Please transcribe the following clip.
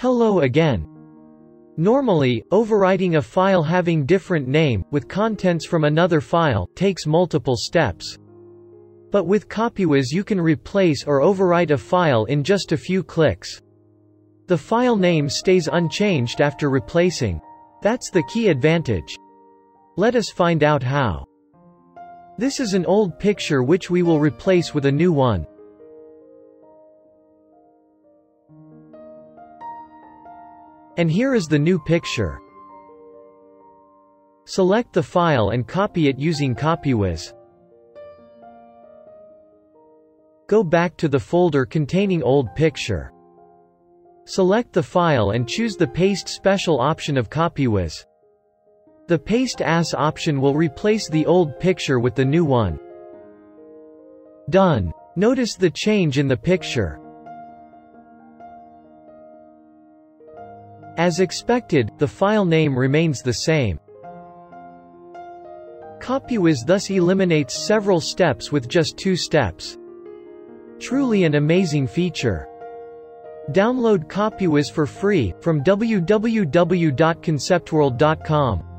Hello again. Normally, overwriting a file having different name, with contents from another file, takes multiple steps. But with Copywhiz you can replace or overwrite a file in just a few clicks. The file name stays unchanged after replacing. That's the key advantage. Let us find out how. This is an old picture which we will replace with a new one. And here is the new picture. Select the file and copy it using Copywhiz. Go back to the folder containing old picture. Select the file and choose the Paste Special option of Copywhiz. The Paste As option will replace the old picture with the new one. Done. Notice the change in the picture. As expected, the file name remains the same. Copywhiz thus eliminates several steps with just two steps. Truly an amazing feature. Download Copywhiz for free, from www.conceptworld.com.